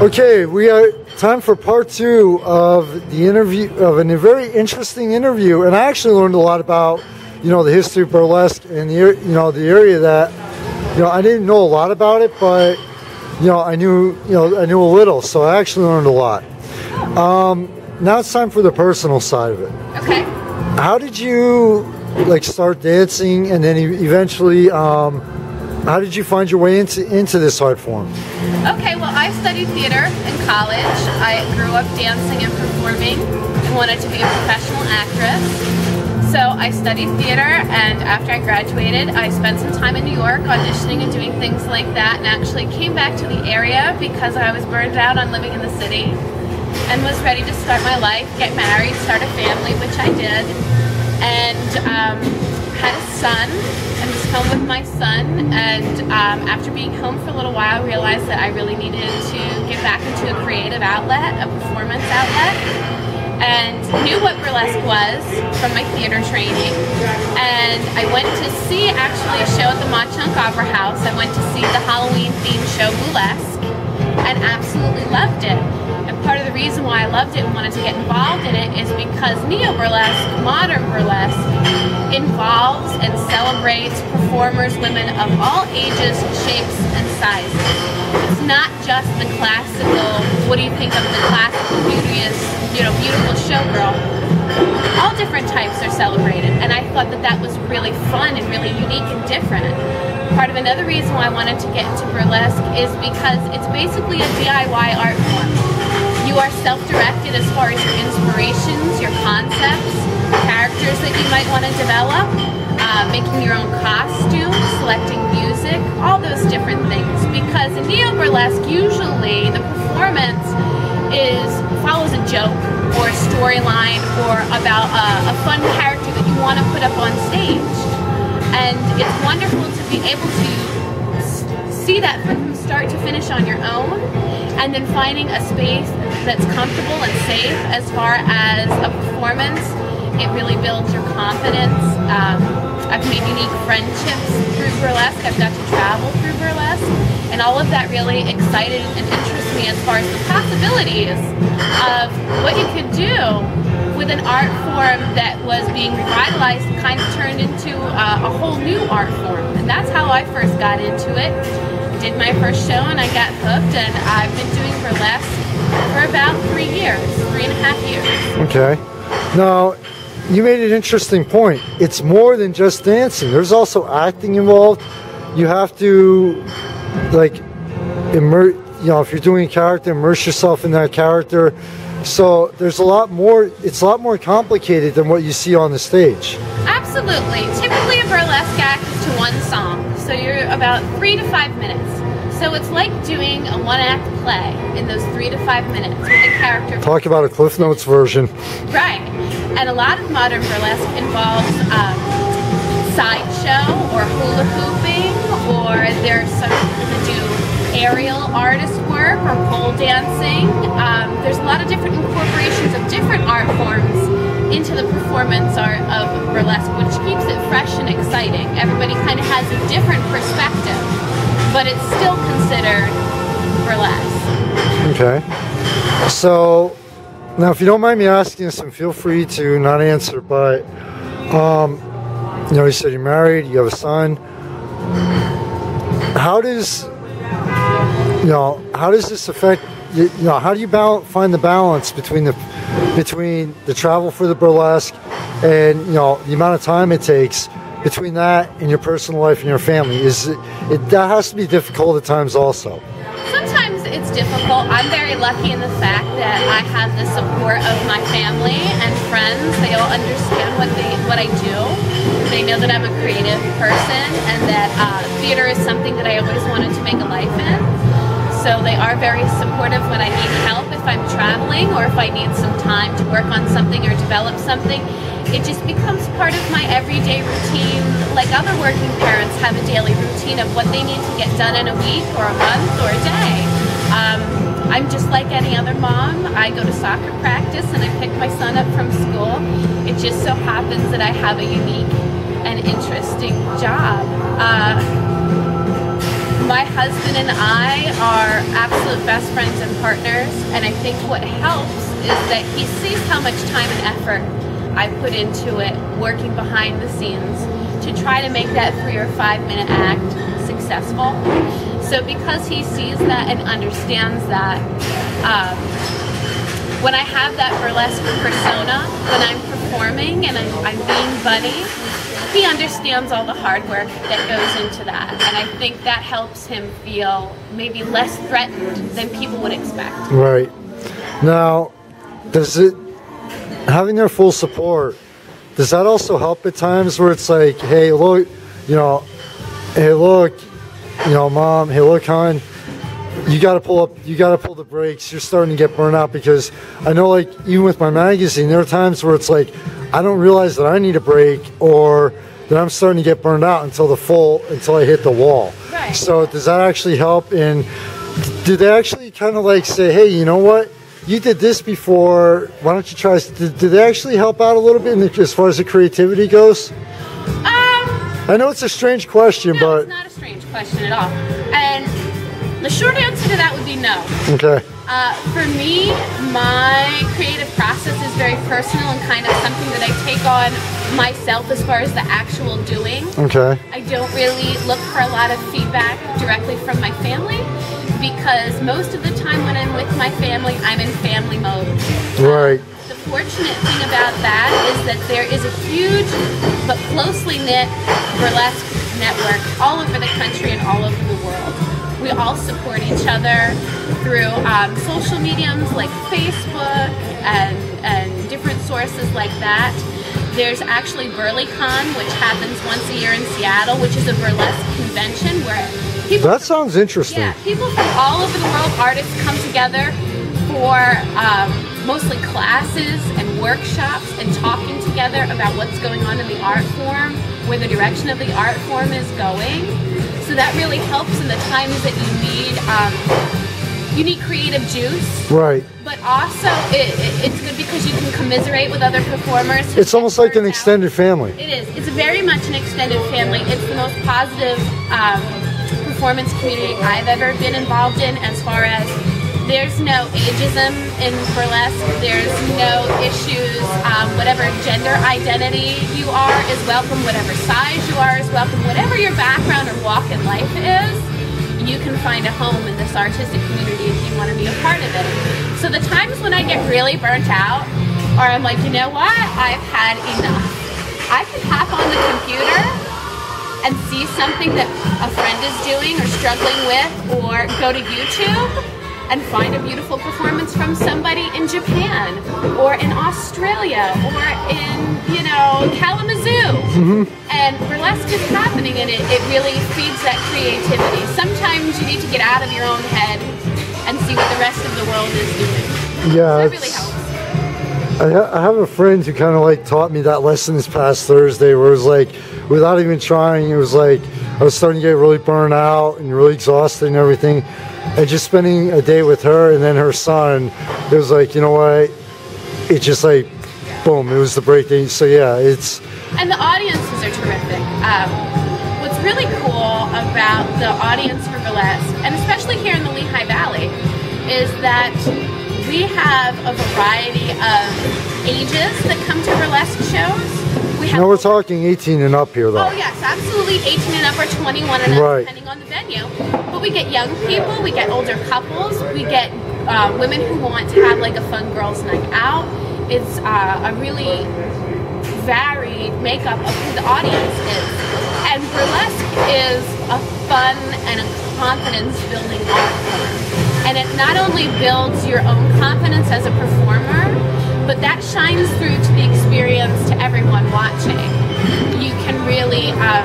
Okay, we are time for part two of the interview of a very interesting interview, and I actually learned a lot about you know the history of burlesque and the you know the area that you know I didn't know a lot about it, but you know I knew you know I knew a little, so I actually learned a lot. Um, now it's time for the personal side of it. Okay. How did you like start dancing, and then eventually? Um, how did you find your way into into this art form? Okay, well, I studied theater in college. I grew up dancing and performing and wanted to be a professional actress. So I studied theater, and after I graduated, I spent some time in New York auditioning and doing things like that, and actually came back to the area because I was burned out on living in the city and was ready to start my life, get married, start a family, which I did, and um, had a son and was home with my son. And um, after being home for a little while, I realized that I really needed to get back into a creative outlet, a performance outlet. And knew what burlesque was from my theater training. And I went to see actually a show at the Mauch Chunk Opera House. I went to see the Halloween themed show Burlesque and absolutely loved it. And part of the reason why I loved it and wanted to get involved in it is because neo burlesque, modern burlesque, and celebrates performers, women of all ages, shapes, and sizes. It's not just the classical, what do you think of the classical, beauteous, you know, beautiful showgirl. All different types are celebrated, and I thought that that was really fun and really unique and different. Part of another reason why I wanted to get into burlesque is because it's basically a DIY art form. You are self-directed as far as your inspirations, your concepts, characters that you might want to develop, uh, making your own costume, selecting music, all those different things. Because in neo burlesque, usually the performance is follows a joke or a storyline or about a, a fun character that you want to put up on stage. And it's wonderful to be able to see that from start to finish on your own and then finding a space that's comfortable and safe as far as a performance it really builds your confidence um, i've made unique friendships through burlesque. I've got to travel through burlesque. And all of that really excited and interests me as far as the possibilities of what you could do with an art form that was being revitalized kind of turned into uh, a whole new art form. And that's how i first got into it. Did my first show and I got hooked, and I've been doing burlesque for about three years, three and a half years. Okay. Now, you made an interesting point. It's more than just dancing. There's also acting involved. You have to, like, immer. You know, if you're doing a character, immerse yourself in that character. So there's a lot more. It's a lot more complicated than what you see on the stage. Absolutely. Typically, a burlesque act is to one song, so you're about three to five minutes. So it's like doing a one-act play in those three to five minutes with a character. Talk about a Cliff Notes version. Right. And a lot of modern burlesque involves um, sideshow or hula hooping, or there's some that do aerial artist work or pole dancing. Um, there's a lot of different incorporations of different art forms into the performance art of burlesque, which keeps it fresh and exciting. Everybody kind of has a different perspective, but it's still considered burlesque. Okay. So now, if you don't mind me asking this, and feel free to not answer, but um, you know, you said you're married, you have a son. How does you know? How does this affect? You you know, how do you find the balance between the between the travel for the burlesque and you know the amount of time it takes between that and your personal life and your family? Is it, it that has to be difficult at times also? Sometimes it's difficult. I'm very lucky in the fact that I have the support of my family and friends. They all understand what they what I do. They know that I'm a creative person and that uh, theater is something that I always wanted to make a life in. So they are very supportive when I need help if I'm traveling or if I need some time to work on something or develop something. It just becomes part of my everyday routine, like other working parents have a daily routine of what they need to get done in a week or a month or a day. Um, I'm just like any other mom. I go to soccer practice and I pick my son up from school. It just so happens that I have a unique and interesting job. Uh, my husband and I are absolute best friends and partners, and I think what helps is that he sees how much time and effort I put into it, working behind the scenes to try to make that three or five minute act successful. So because he sees that and understands that, um, when I have that burlesque persona, when I'm performing and I'm, I'm being Bunny, he understands all the hard work that goes into that. And I think that helps him feel maybe less threatened than people would expect. Right. Now, does it, having their full support, does that also help at times where it's like, hey, look, you know, hey, look, you know, mom, hey, look, hon, you got to pull up, you got to pull the brakes. You're starting to get burned out because I know, like, even with my magazine, there are times where it's like, I don't realize that I need a break or that I'm starting to get burned out until the full, until I hit the wall. Right. So does that actually help? And do they actually kind of like say, hey, you know what? You did this before. Why don't you try? Did, did they actually help out a little bit in the, as far as the creativity goes? Um, I know it's a strange question, no, but it's not a strange question at all. And the short answer to that would be no. okay, Uh, for me, my creative process is very personal and kind of something that I take on myself as far as the actual doing. okay, I don't really look for a lot of feedback directly from my family because most of the time when I'm with my family, I'm in family mode. right, The fortunate thing about that is that there is a huge but closely knit burlesque network all over the country and all over the world. We all support each other through um, social mediums like Facebook and, and different sources like that. There's actually BurlyCon, which happens once a year in Seattle, which is a burlesque convention where people that sounds interesting. yeah, people from all over the world, artists come together for um, mostly classes and workshops and talking together about what's going on in the art form, where the direction of the art form is going. So that really helps in the times that you need um, you need creative juice, Right. but also it, it, it's good because you can commiserate with other performers. It's almost like an out. extended family. It is. It's very much an extended family. It's the most positive um, performance community I've ever been involved in as far as there's no ageism in burlesque. There's no issues. Um, whatever gender identity you are is welcome. Whatever size you are is welcome. Whatever your background or walk in life is, you can find a home in this artistic community if you want to be a part of it. So the times when I get really burnt out, or I'm like, you know what, I've had enough. I can hop on the computer and see something that a friend is doing or struggling with, or go to YouTube and find a beautiful performance from somebody in Japan or in Australia or in, you know, Kalamazoo. Mm-hmm. And burlesque is happening and it, it really feeds that creativity. Sometimes you need to get out of your own head and see what the rest of the world is doing. Yeah. That really helps. I, ha- I have a friend who kind of like taught me that lesson this past Thursday, where it was like, without even trying, it was like I was starting to get really burned out and really exhausted and everything. And just spending a day with her and then her son, it was like, you know what? It just like, boom, it was the breakthing. So yeah, it's And the audiences are terrific. Um, what's really cool about the audience for burlesque, and especially here in the Lehigh Valley, is that we have a variety of ages that come to burlesque shows. We now we're talking 18 and up here though. Oh yes, absolutely. 18 and up or 21 and up, Right. depending on the venue. But we get young people, we get older couples, we get uh, women who want to have like a fun girls' night out. It's uh, a really varied makeup of who the audience is. And burlesque is a fun and a confidence building art form. And it not only builds your own confidence as a performer, but that shines through to the experience to everyone watching. You can really um,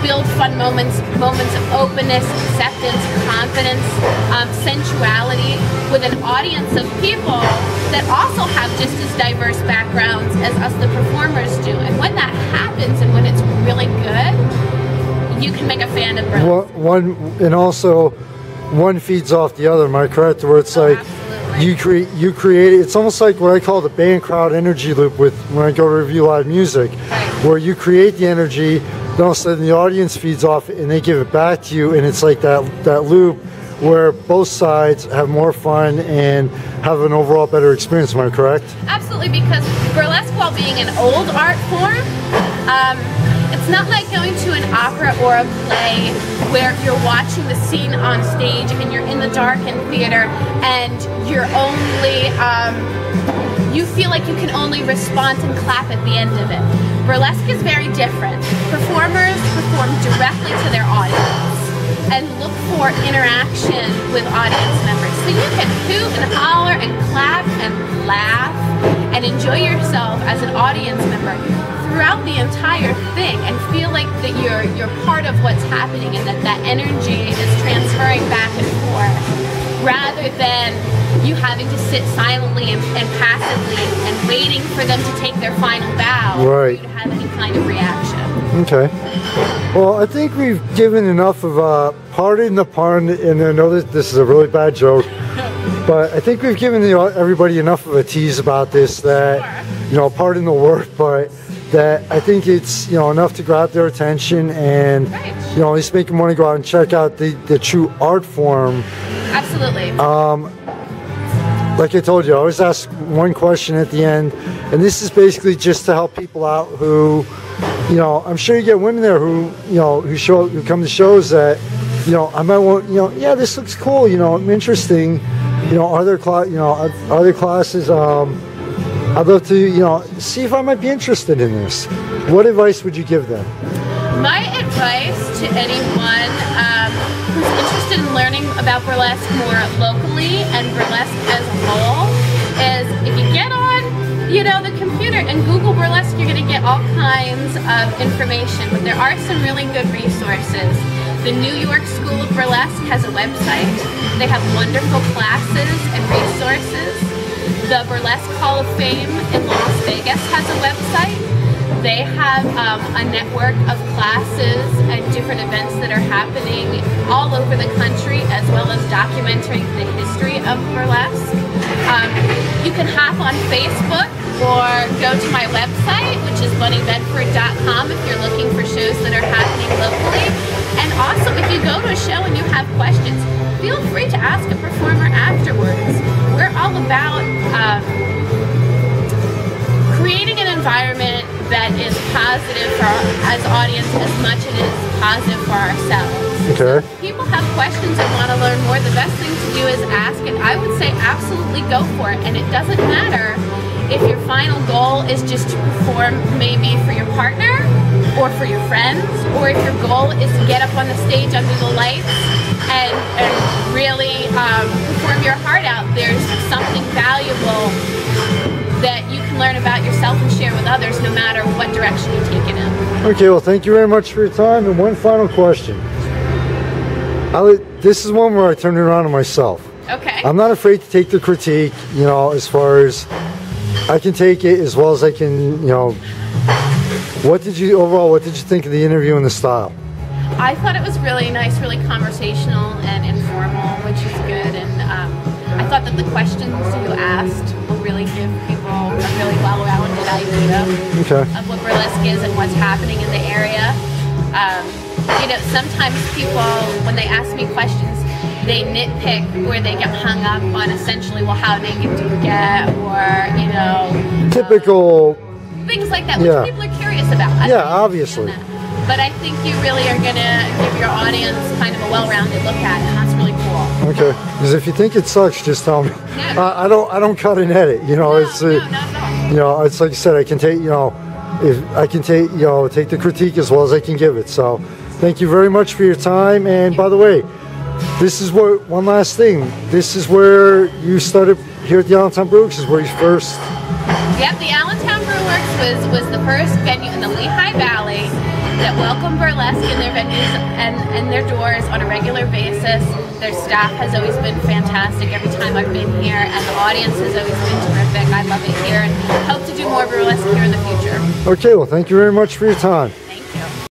build fun moments, moments of openness, acceptance, confidence, um, sensuality with an audience of people that also have just as diverse backgrounds as us, the performers, do. And when that happens and when it's really good, you can make a fan of one, one and also one feeds off the other. Am I correct? Where it's Oh, like absolutely. You create, you create. It's almost like what I call the band crowd energy loop with when I go to review live music, where you create the energy, then all of a sudden the audience feeds off and they give it back to you, and it's like that that loop where both sides have more fun and have an overall better experience. Am I correct? Absolutely, because burlesque, while being an old art form, um, it's not like going to an opera or a play where you're watching the scene on stage and you're in the dark in theater and you're only. Um, you feel like you can only respond and clap at the end of it. Burlesque is very different. Performers perform directly to their audience and look for interaction with audience members. So you can hoot and holler and clap and laugh and enjoy yourself as an audience member throughout the entire thing and feel like that you're you're part of what's happening and that that energy is transferring back and forth rather than you having to sit silently and, and passively and waiting for them to take their final bow Right. for you to have any kind of reaction. Okay. Well, I think we've given enough of a pardon the pun, and I know that this is a really bad joke, but I think we've given the, everybody enough of a tease about this that, you know, pardon the word, but that I think it's, you know, enough to grab their attention and, you know, at least make them want to go out and check out the, the true art form. Absolutely. Um, Like I told you, I always ask one question at the end, and this is basically just to help people out who, you know, I'm sure you get women there who, you know, who show who come to shows that, you know, I might want, you know, yeah, this looks cool, you know, interesting, you know, are there cla- you know, are, are there classes? Um, I'd love to, you know, see if I might be interested in this. What advice would you give them? My advice to anyone um, who's interested in learning about burlesque more locally and burlesque as a whole is if you get on, you know, the computer and Google burlesque, you're going to get all kinds of information. But there are some really good resources. The New York School of Burlesque has a website. They have wonderful classes and resources. The Burlesque Hall of Fame in Las Vegas has a website. They have um, a network of classes and different events that are happening all over the country, as well as documenting the history of burlesque. Um, you can hop on Facebook or go to my website, which is bunnybedford.com, if you're looking for shows that are happening locally. Also, if you go to a show and you have questions, feel free to ask a performer afterwards. We're all about um, creating an environment that is positive for our, as audience as much as it is positive for ourselves. Okay. If people have questions and want to learn more, the best thing to do is ask, and I would say absolutely go for it. And it doesn't matter if your final goal is just to perform maybe for your partner or for your friends, or if your goal is to get up on the stage under the lights and, and really um, perform your heart out. There's something valuable that you can learn about yourself and share with others no matter what direction you take it in. Okay, well, thank you very much for your time. And one final question. I, this is one where I turn it around on myself. Okay. I'm not afraid to take the critique, you know, as far as I can take it as well as I can, you know. What did you overall? What did you think of the interview and the style? I thought it was really nice, really conversational and informal, which is good. And um, I thought that the questions you asked will really give people a really well-rounded idea Okay. of what burlesque is and what's happening in the area. Um, you know, sometimes people, when they ask me questions, they nitpick or they get hung up on essentially, well, how naked do you get, or you know, Typical. things like that, which Yeah. people are curious about. I Yeah, obviously. But I think you really are going to give your audience kind of a well-rounded look at it, and that's really cool. Okay. Because if you think it sucks, just tell me. No. I, I don't. I don't cut and edit. You know, No, it's. no, Uh, not you know, it's like I said. I can take. You know, if I can take. You know, take the critique as well as I can give it. So, thank you very much for your time. And by the way, this is where one last thing. This is where you started here at the Allentown Brewworks. Is where you first. Yep, the Allentown Brewworks was was the first venue in the Lehigh Valley that welcomed burlesque in their venues and, and their doors on a regular basis. Their staff has always been fantastic every time I've been here, and the audience has always been terrific. I love it here and hope to do more burlesque here in the future. Okay. Well, thank you very much for your time.